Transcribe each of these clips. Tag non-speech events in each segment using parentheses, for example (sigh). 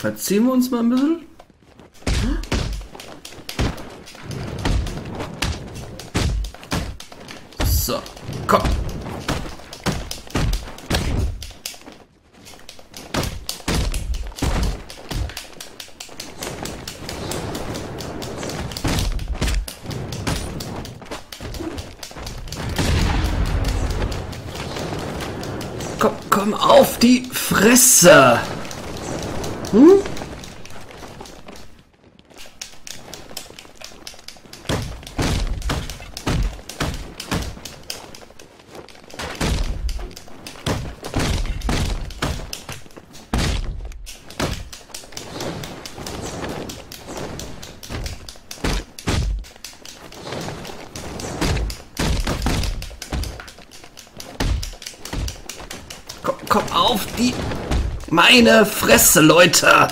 verziehen wir uns mal ein bisschen. So, komm. Komm, komm auf die Fresse! Hm? Komm, komm auf die... Meine Fresse, Leute!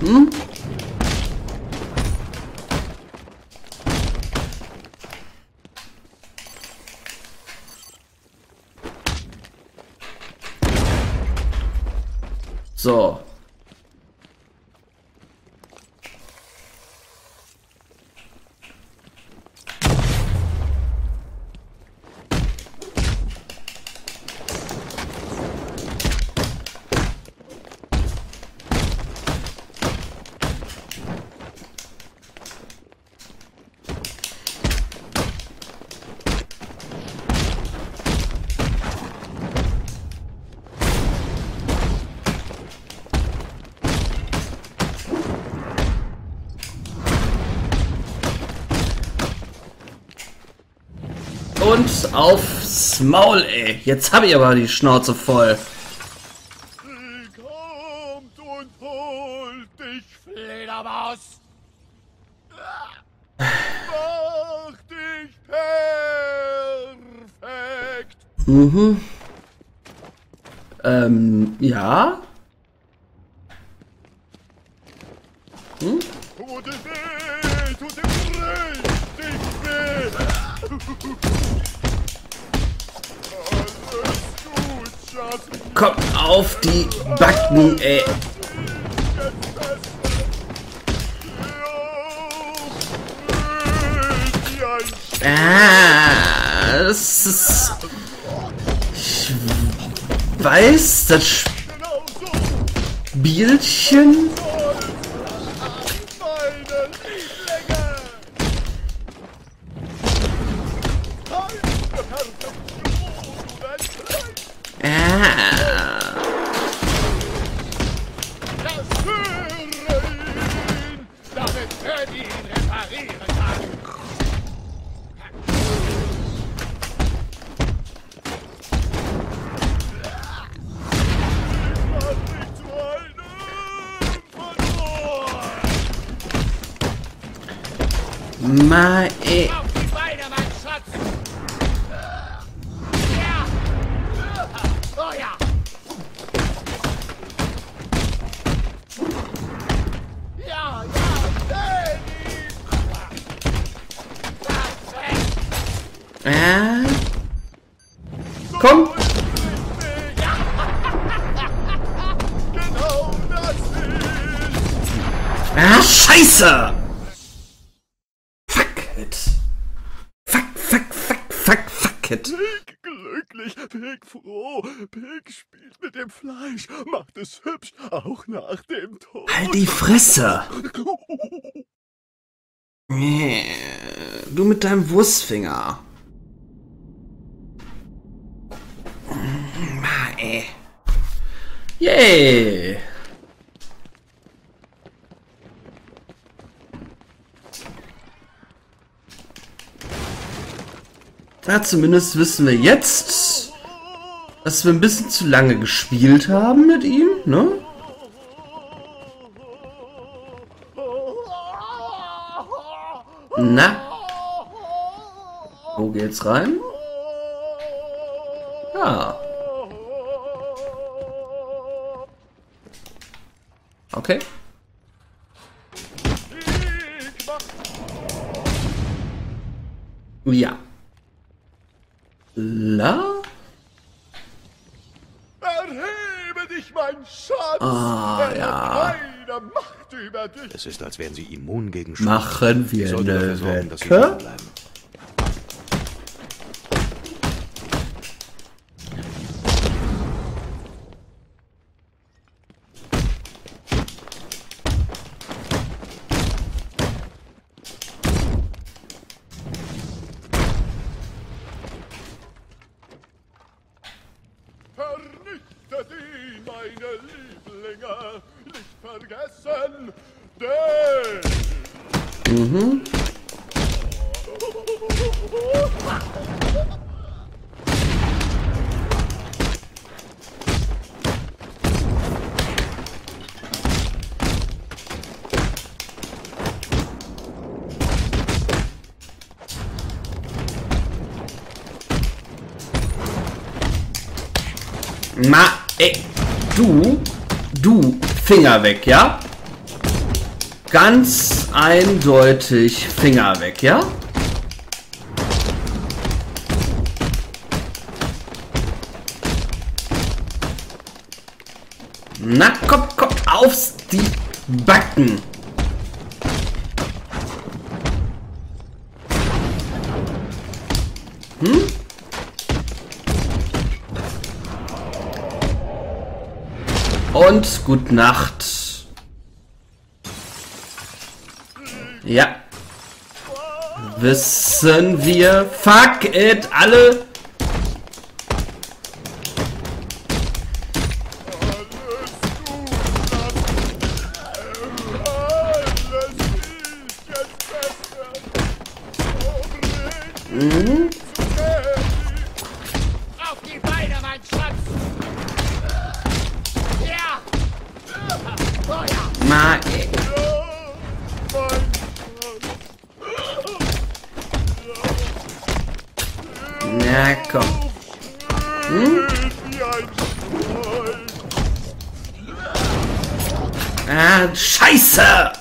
Hm? So. Und aufs Maul, ey. Jetzt hab ich aber die Schnauze voll. Kommt und holt dich, Fledermaus. Mach dich perfekt. Mhm. Ähm, ja? Auf die Backen, ey. Ah, das ist... Ich weiß, das Spielchen... Danny! Perfekt! Ah, komm. Ah, scheiße. It. Pig glücklich, Pig froh, Pig spielt mit dem Fleisch, macht es hübsch, auch nach dem Tod. Halt die Fresse. Du mit deinem Wurstfinger. Ah, ey. Yay. Ja, zumindest wissen wir jetzt, dass wir ein bisschen zu lange gespielt haben mit ihm, ne? Na, wo geht's rein? Ja. Okay. Ja. La? Erhebe dich, mein Schatz. Ah, ja. hat keine Macht über dich. Es ist, als wären sie immun gegen Machen wir eine sorgen, dass sie Wette? Ey, du, du, Finger weg, ja? Ganz eindeutig Finger weg, ja? Na, komm, komm, aufs die Backen. Und gut Nacht. Ja. Wissen wir. Fuck it, alle. Na komm. Schwein. Ah, scheiße.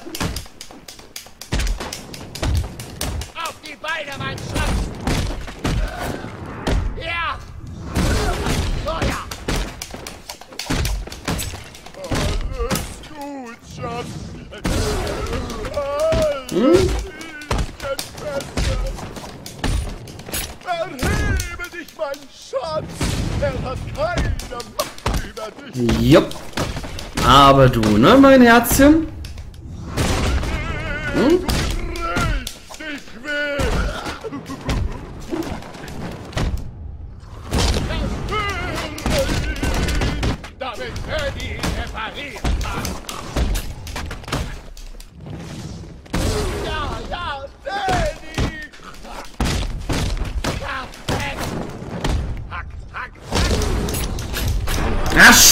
Jupp. Aber du, ne, mein Herzchen? Richtig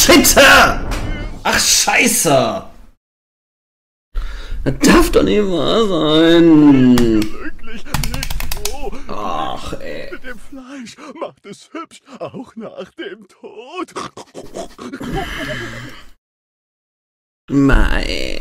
hack! Ach, scheiße! Das darf doch nicht wahr sein. Ach, ey. Mit dem Fleisch macht es hübsch, auch nach dem Tod. Mei.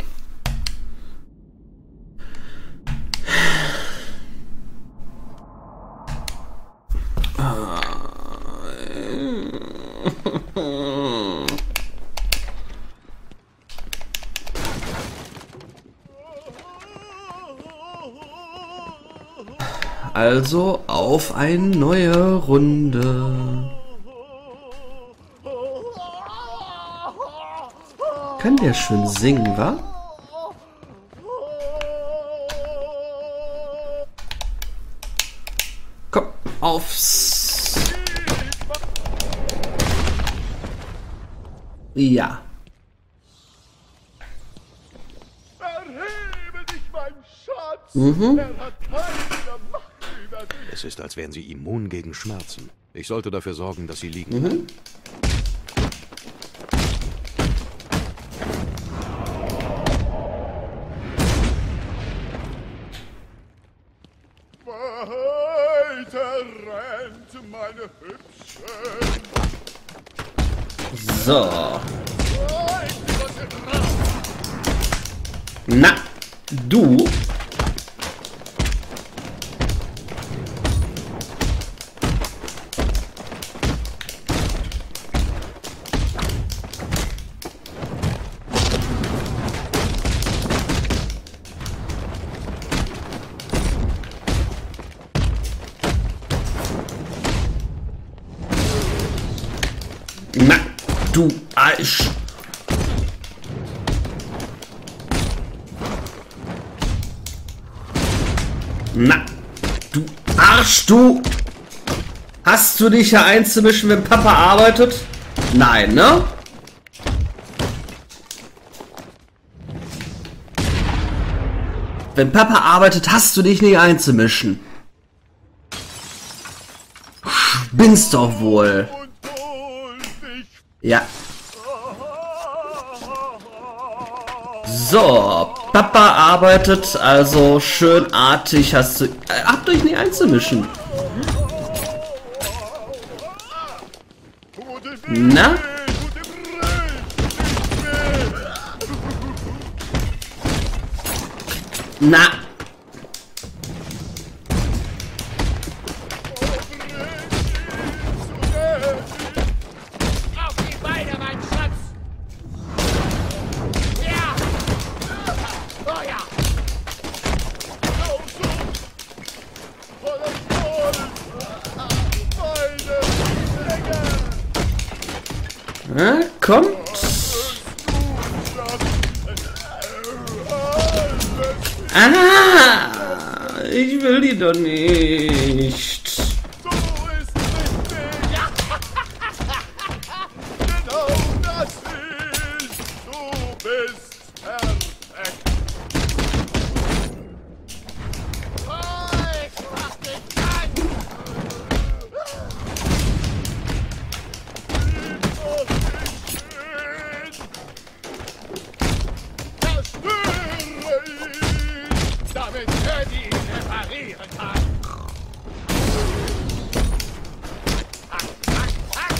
Also auf eine neue Runde. Kann der schön singen, wa? Komm, aufs. Ja. Erhebe dich, mein Schatz. Mhm. Es ist, als wären sie immun gegen Schmerzen. Ich sollte dafür sorgen, dass sie liegen Mhm. So. Na, du. Fleisch. Na, du Arsch, du. Hast du dich hier einzumischen, wenn Papa arbeitet? Nein, ne? Wenn Papa arbeitet, hast du dich nicht einzumischen. Spinnst doch wohl. Ja. So, Papa arbeitet, also schön artig hast du... Äh, habt euch nicht einzumischen. Na? Na, kommt. Ah, ich will die doch nicht. Damit Eddie ihn reparieren kann! Hack, hack,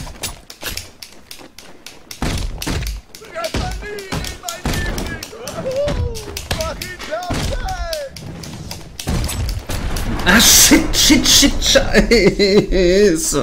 mein Liebling. Mach ihn fertig. Ah, shit, shit, shit, (laughs) scheiße.